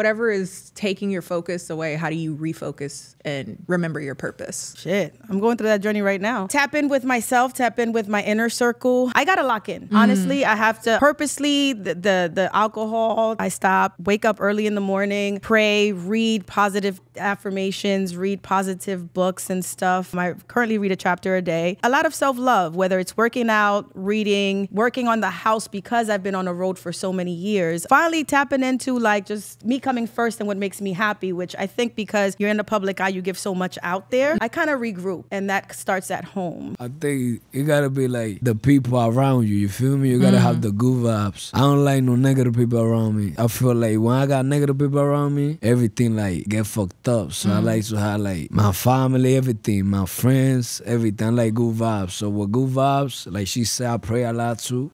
whatever is taking your focus away, how do you refocus and remember your purpose? Shit, I'm going through that journey right now. Tap in with myself, tap in with my inner circle. I gotta lock in. Mm-hmm. Honestly, I have to purposely the, the the alcohol. I stop. Wake up early in the morning, pray, read positive affirmations, read positive books and stuff. I currently read a chapter a day. A lot of self love, whether it's working out, reading, working on the house because I've been on the road for so many years. Finally, tapping into like just me coming first and what makes me happy, which I think because you're in the public eye, you give so much out there. I kind of regroup, and that starts at home. I think it gotta be like the people around you. You feel me? You gotta have mm-hmm. the good vibes. I don't like no negative people around me. I feel like when I got negative people around me, everything like get fucked up. So I mm-hmm. like to have like my family, everything, my friends, everything. I like good vibes. So with good vibes, like she said, I pray a lot too.